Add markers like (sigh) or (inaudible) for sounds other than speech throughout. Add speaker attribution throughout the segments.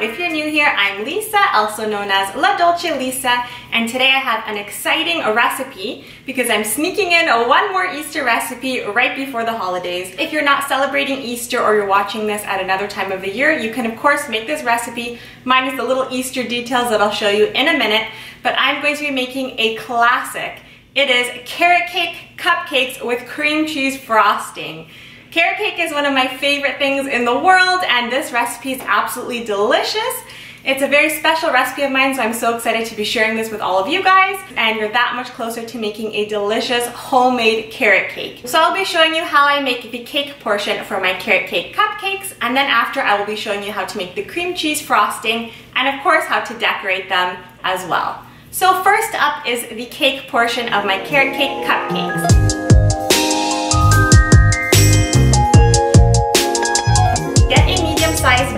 Speaker 1: If you're new here, I'm Lisa, also known as La Dolce Lisa, and today I have an exciting recipe because I'm sneaking in a one more Easter recipe right before the holidays. If you're not celebrating Easter or you're watching this at another time of the year, you can of course make this recipe minus the little Easter details that I'll show you in a minute, but I'm going to be making a classic. It is carrot cake cupcakes with cream cheese frosting. Carrot cake is one of my favorite things in the world and this recipe is absolutely delicious. It's a very special recipe of mine, so I'm so excited to be sharing this with all of you guys. And you're that much closer to making a delicious homemade carrot cake. So I'll be showing you how I make the cake portion for my carrot cake cupcakes. And then after, I will be showing you how to make the cream cheese frosting and of course how to decorate them as well. So first up is the cake portion of my carrot cake cupcakes.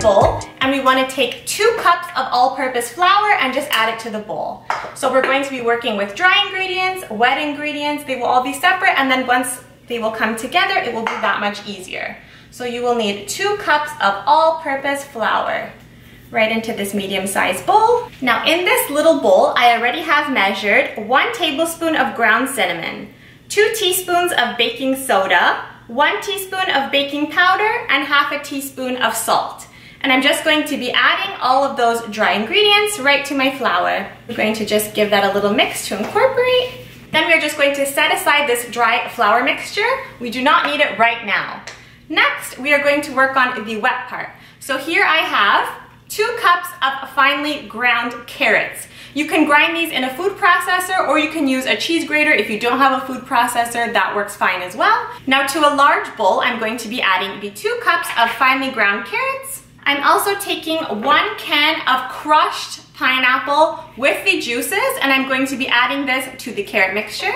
Speaker 1: Bowl and we want to take two cups of all-purpose flour and just add it to the bowl. So we're going to be working with dry ingredients, wet ingredients, they will all be separate and then once they will come together, it will be that much easier. So you will need two cups of all-purpose flour right into this medium-sized bowl. Now in this little bowl, I already have measured one tablespoon of ground cinnamon, two teaspoons of baking soda, one teaspoon of baking powder, and half a teaspoon of salt. And I'm just going to be adding all of those dry ingredients right to my flour. I'm going to just give that a little mix to incorporate. Then we're just going to set aside this dry flour mixture. We do not need it right now. Next, we are going to work on the wet part. So here I have two cups of finely ground carrots. You can grind these in a food processor or you can use a cheese grater. If you don't have a food processor, that works fine as well. Now to a large bowl, I'm going to be adding the two cups of finely ground carrots, I'm also taking one can of crushed pineapple with the juices and I'm going to be adding this to the carrot mixture.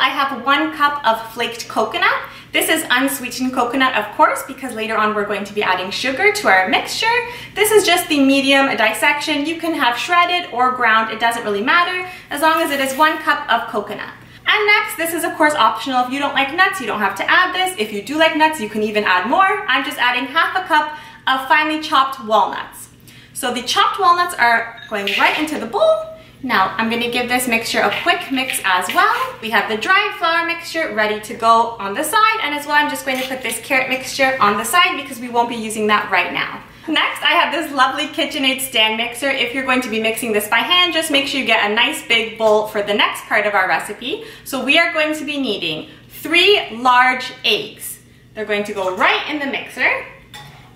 Speaker 1: I have one cup of flaked coconut. This is unsweetened coconut, of course, because later on we're going to be adding sugar to our mixture. This is just the medium dissection. You can have shredded or ground, it doesn't really matter, as long as it is one cup of coconut. And next, this is of course optional. If you don't like nuts, you don't have to add this. If you do like nuts, you can even add more. I'm just adding half a cup of finely chopped walnuts. So the chopped walnuts are going right into the bowl. Now I'm gonna give this mixture a quick mix as well. We have the dry flour mixture ready to go on the side and as well I'm just going to put this carrot mixture on the side because we won't be using that right now. Next, I have this lovely KitchenAid stand mixer. If you're going to be mixing this by hand, just make sure you get a nice big bowl for the next part of our recipe. So we are going to be needing three large eggs. They're going to go right in the mixer.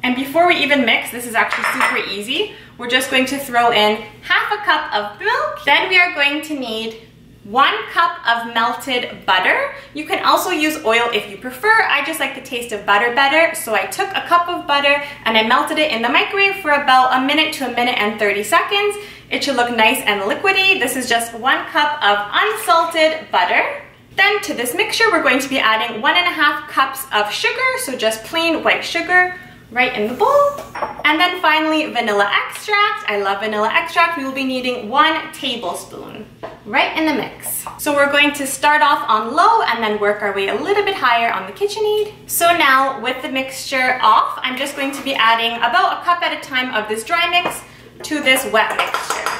Speaker 1: And before we even mix, this is actually super easy, we're just going to throw in half a cup of milk. Then we are going to need one cup of melted butter. You can also use oil if you prefer. I just like the taste of butter better. So I took a cup of butter and I melted it in the microwave for about a minute to a minute and 30 seconds. It should look nice and liquidy. This is just one cup of unsalted butter. Then to this mixture, we're going to be adding one and a half cups of sugar, so just plain white sugar, right in the bowl. And then finally, vanilla extract. I love vanilla extract. We will be needing one tablespoon right in the mix. So we're going to start off on low and then work our way a little bit higher on the KitchenAid. So now with the mixture off, I'm just going to be adding about a cup at a time of this dry mix to this wet mixture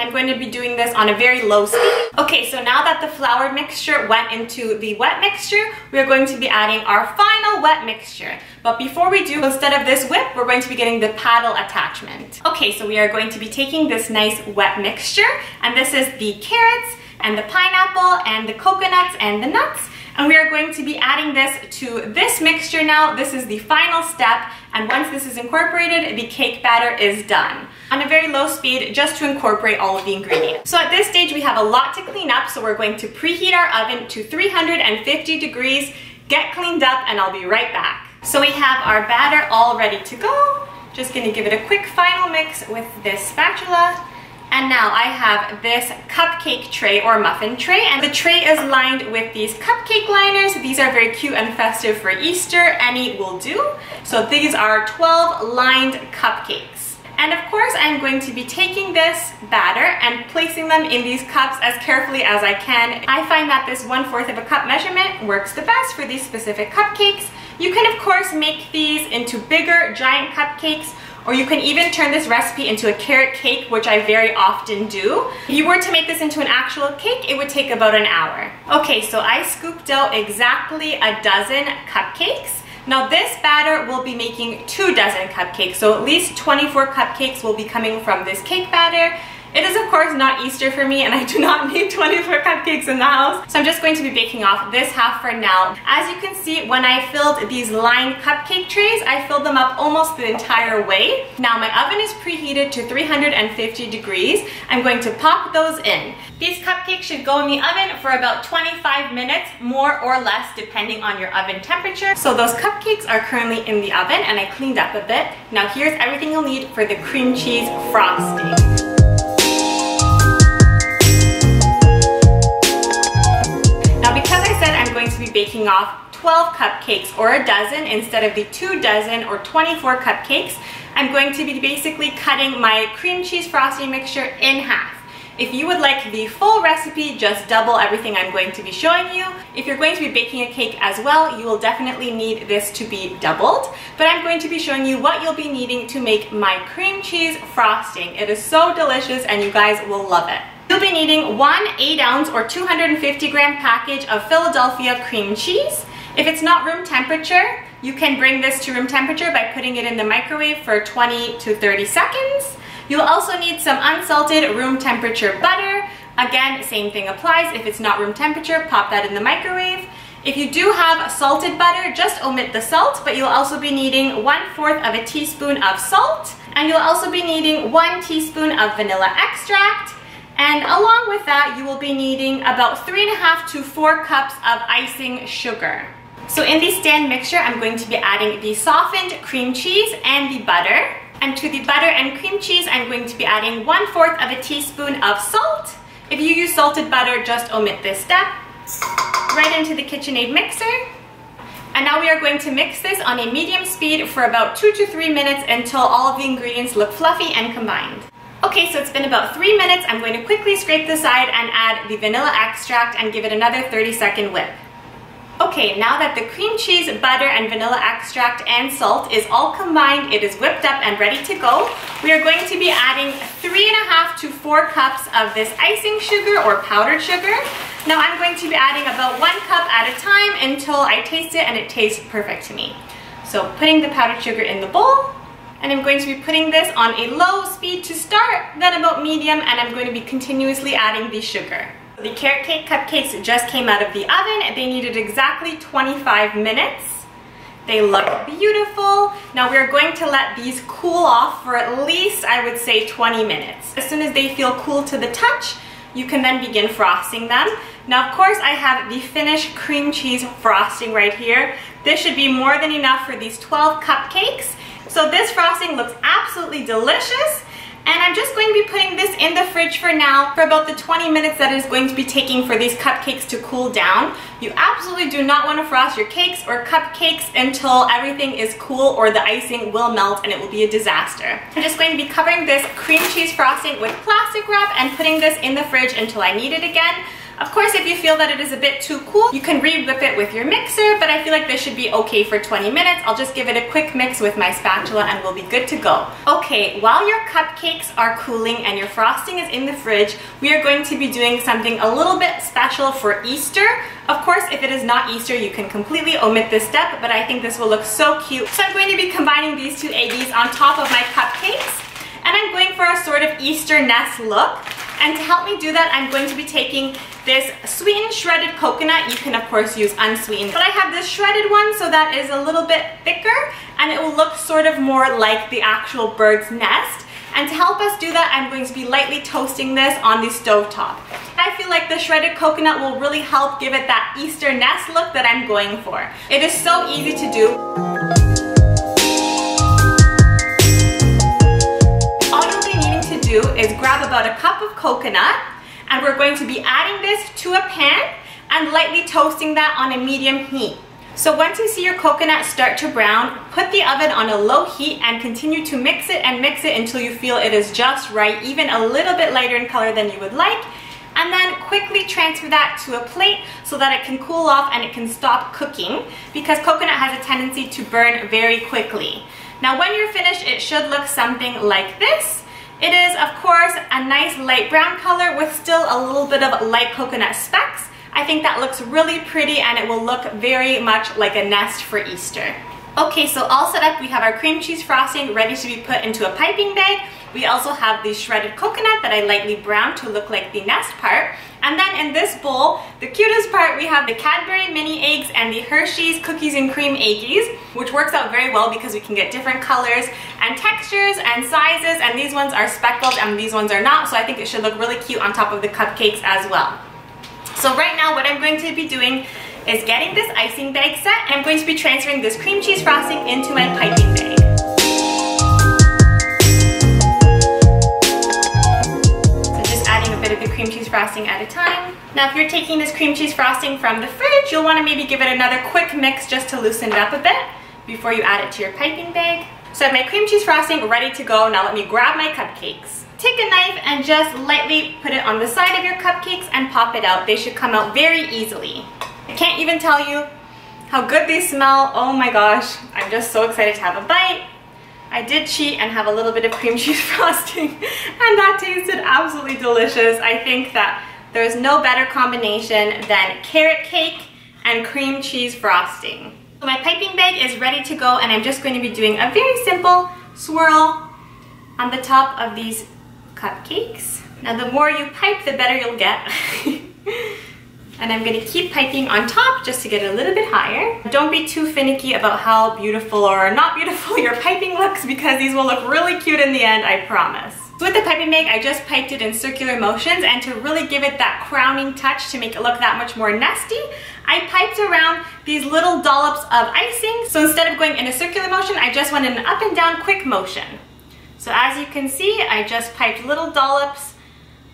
Speaker 1: and I'm going to be doing this on a very low speed. Okay, so now that the flour mixture went into the wet mixture, we are going to be adding our final wet mixture. But before we do, instead of this whip, we're going to be getting the paddle attachment. Okay, so we are going to be taking this nice wet mixture, and this is the carrots, and the pineapple, and the coconuts, and the nuts, and we are going to be adding this to this mixture now. This is the final step, and once this is incorporated, the cake batter is done on a very low speed just to incorporate all of the ingredients. So at this stage, we have a lot to clean up, so we're going to preheat our oven to 350 degrees, get cleaned up, and I'll be right back. So we have our batter all ready to go. Just gonna give it a quick final mix with this spatula. And now I have this cupcake tray or muffin tray and the tray is lined with these cupcake liners. These are very cute and festive for Easter. Any will do. So these are 12 lined cupcakes. And of course, I'm going to be taking this batter and placing them in these cups as carefully as I can. I find that this 1 4th of a cup measurement works the best for these specific cupcakes. You can of course make these into bigger giant cupcakes or you can even turn this recipe into a carrot cake, which I very often do. If you were to make this into an actual cake, it would take about an hour. Okay, so I scooped out exactly a dozen cupcakes. Now this batter will be making two dozen cupcakes, so at least 24 cupcakes will be coming from this cake batter. It is of course not Easter for me and I do not (laughs) need 24 cupcakes in the house. So I'm just going to be baking off this half for now. As you can see, when I filled these lined cupcake trays, I filled them up almost the entire way. Now my oven is preheated to 350 degrees. I'm going to pop those in. These cupcakes should go in the oven for about 25 minutes, more or less depending on your oven temperature. So those cupcakes are currently in the oven and I cleaned up a bit. Now here's everything you'll need for the cream cheese frosting. Baking off 12 cupcakes or a dozen instead of the two dozen or 24 cupcakes. I'm going to be basically cutting my cream cheese frosting mixture in half. If you would like the full recipe, just double everything I'm going to be showing you. If you're going to be baking a cake as well, you will definitely need this to be doubled. But I'm going to be showing you what you'll be needing to make my cream cheese frosting. It is so delicious and you guys will love it. You'll be needing one 8 ounce or 250 gram package of Philadelphia cream cheese. If it's not room temperature, you can bring this to room temperature by putting it in the microwave for 20 to 30 seconds. You'll also need some unsalted room temperature butter. Again, same thing applies. If it's not room temperature, pop that in the microwave. If you do have salted butter, just omit the salt, but you'll also be needing 1 4th of a teaspoon of salt, and you'll also be needing 1 teaspoon of vanilla extract, and along with that, you will be needing about three and a half to four cups of icing sugar. So in the stand mixture, I'm going to be adding the softened cream cheese and the butter. And to the butter and cream cheese, I'm going to be adding one fourth of a teaspoon of salt. If you use salted butter, just omit this step. Right into the KitchenAid mixer. And now we are going to mix this on a medium speed for about two to three minutes until all of the ingredients look fluffy and combined. Okay, so it's been about three minutes. I'm going to quickly scrape the side and add the vanilla extract and give it another 30 second whip. Okay, now that the cream cheese, butter, and vanilla extract and salt is all combined, it is whipped up and ready to go, we are going to be adding three and a half to four cups of this icing sugar or powdered sugar. Now I'm going to be adding about one cup at a time until I taste it and it tastes perfect to me. So putting the powdered sugar in the bowl, and I'm going to be putting this on a low speed to start, then about medium, and I'm going to be continuously adding the sugar. The carrot cake cupcakes just came out of the oven. They needed exactly 25 minutes. They look beautiful. Now we're going to let these cool off for at least, I would say, 20 minutes. As soon as they feel cool to the touch, you can then begin frosting them. Now, of course, I have the finished cream cheese frosting right here. This should be more than enough for these 12 cupcakes. So this frosting looks absolutely delicious. And I'm just going to be putting this in the fridge for now for about the 20 minutes that is going to be taking for these cupcakes to cool down. You absolutely do not want to frost your cakes or cupcakes until everything is cool or the icing will melt and it will be a disaster. I'm just going to be covering this cream cheese frosting with plastic wrap and putting this in the fridge until I need it again. Of course, if you feel that it is a bit too cool, you can re-whip it with your mixer, but I feel like this should be okay for 20 minutes. I'll just give it a quick mix with my spatula and we'll be good to go. Okay, while your cupcakes are cooling and your frosting is in the fridge, we are going to be doing something a little bit special for Easter. Of course, if it is not Easter, you can completely omit this step, but I think this will look so cute. So I'm going to be combining these two ABs on top of my cupcakes, and I'm going for a sort of Easter nest look. And to help me do that, I'm going to be taking this sweetened shredded coconut. You can of course use unsweetened, but I have this shredded one so that is a little bit thicker and it will look sort of more like the actual bird's nest. And to help us do that, I'm going to be lightly toasting this on the stove top. I feel like the shredded coconut will really help give it that Easter nest look that I'm going for. It is so easy to do. Of coconut and we're going to be adding this to a pan and lightly toasting that on a medium heat. So once you see your coconut start to brown, put the oven on a low heat and continue to mix it and mix it until you feel it is just right, even a little bit lighter in color than you would like. And then quickly transfer that to a plate so that it can cool off and it can stop cooking because coconut has a tendency to burn very quickly. Now when you're finished, it should look something like this. It is, of course, a nice light brown color with still a little bit of light coconut specks. I think that looks really pretty and it will look very much like a nest for Easter. Okay, so all set up, we have our cream cheese frosting ready to be put into a piping bag. We also have the shredded coconut that I lightly browned to look like the nest part. And then in this bowl, the cutest part, we have the Cadbury mini eggs and the Hershey's cookies and cream eggies, which works out very well because we can get different colors and textures and sizes, and these ones are speckled and these ones are not, so I think it should look really cute on top of the cupcakes as well. So right now, what I'm going to be doing is getting this icing bag set, I'm going to be transferring this cream cheese frosting into my piping bag. Frosting at a time. Now if you're taking this cream cheese frosting from the fridge, you'll want to maybe give it another quick mix just to loosen it up a bit before you add it to your piping bag. So I have my cream cheese frosting ready to go. Now let me grab my cupcakes. Take a knife and just lightly put it on the side of your cupcakes and pop it out. They should come out very easily. I can't even tell you how good they smell. Oh my gosh, I'm just so excited to have a bite. I did cheat and have a little bit of cream (laughs) cheese frosting and that tasted absolutely delicious. I think that there's no better combination than carrot cake and cream cheese frosting. So my piping bag is ready to go and I'm just going to be doing a very simple swirl on the top of these cupcakes. Now the more you pipe, the better you'll get. (laughs) and I'm gonna keep piping on top just to get a little bit higher. Don't be too finicky about how beautiful or not beautiful (laughs) your piping looks because these will look really cute in the end, I promise. With the piping bag, I just piped it in circular motions and to really give it that crowning touch to make it look that much more nasty, I piped around these little dollops of icing. So instead of going in a circular motion, I just went in an up and down quick motion. So as you can see, I just piped little dollops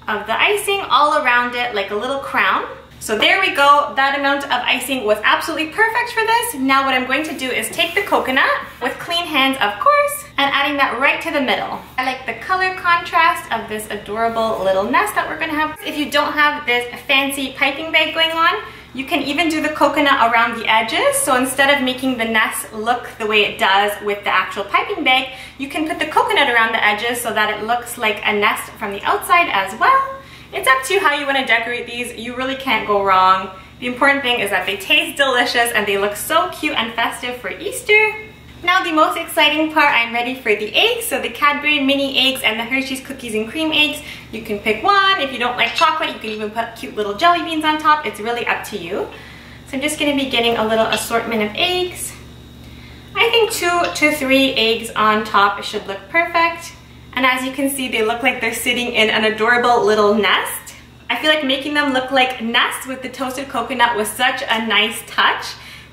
Speaker 1: of the icing all around it like a little crown. So there we go, that amount of icing was absolutely perfect for this. Now what I'm going to do is take the coconut, with clean hands of course, and adding that right to the middle. I like the color contrast of this adorable little nest that we're gonna have. If you don't have this fancy piping bag going on, you can even do the coconut around the edges. So instead of making the nest look the way it does with the actual piping bag, you can put the coconut around the edges so that it looks like a nest from the outside as well. It's up to you how you want to decorate these. You really can't go wrong. The important thing is that they taste delicious and they look so cute and festive for Easter. Now the most exciting part, I'm ready for the eggs. So the Cadbury mini eggs and the Hershey's cookies and cream eggs. You can pick one. If you don't like chocolate, you can even put cute little jelly beans on top. It's really up to you. So I'm just gonna be getting a little assortment of eggs. I think two to three eggs on top should look perfect. And as you can see, they look like they're sitting in an adorable little nest. I feel like making them look like nests with the toasted coconut was such a nice touch.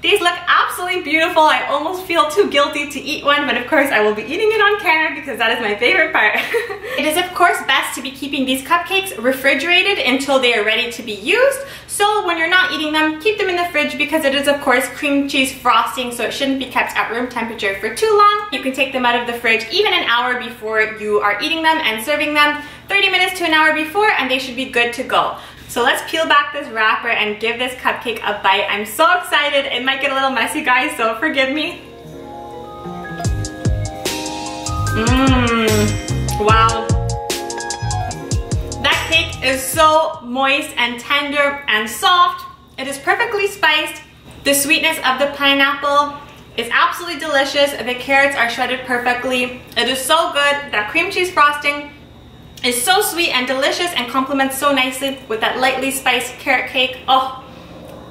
Speaker 1: These look absolutely beautiful. I almost feel too guilty to eat one, but of course I will be eating it on camera because that is my favorite part. (laughs) it is of course best to be keeping these cupcakes refrigerated until they are ready to be used. So when you're not eating them, keep them in the fridge because it is of course cream cheese frosting, so it shouldn't be kept at room temperature for too long. You can take them out of the fridge even an hour before you are eating them and serving them, 30 minutes to an hour before, and they should be good to go. So let's peel back this wrapper and give this cupcake a bite. I'm so excited. It might get a little messy, guys, so forgive me. Mmm, wow. That cake is so moist and tender and soft. It is perfectly spiced. The sweetness of the pineapple is absolutely delicious. The carrots are shredded perfectly. It is so good. That cream cheese frosting it's so sweet and delicious and complements so nicely with that lightly spiced carrot cake. Oh,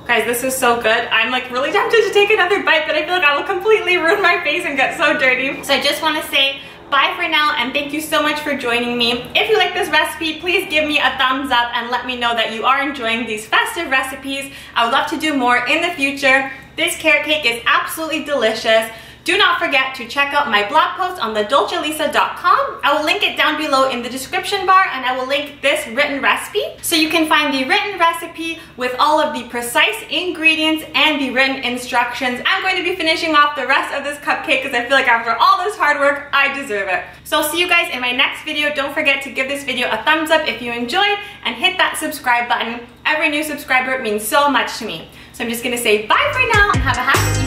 Speaker 1: guys, this is so good. I'm like really tempted to take another bite, but I feel like I will completely ruin my face and get so dirty. So I just wanna say bye for now and thank you so much for joining me. If you like this recipe, please give me a thumbs up and let me know that you are enjoying these festive recipes. I would love to do more in the future. This carrot cake is absolutely delicious. Do not forget to check out my blog post on ladolcelisa.com. I will link it down below in the description bar and I will link this written recipe so you can find the written recipe with all of the precise ingredients and the written instructions. I'm going to be finishing off the rest of this cupcake because I feel like after all this hard work, I deserve it. So I'll see you guys in my next video. Don't forget to give this video a thumbs up if you enjoyed and hit that subscribe button. Every new subscriber means so much to me. So I'm just gonna say bye for now and have a happy.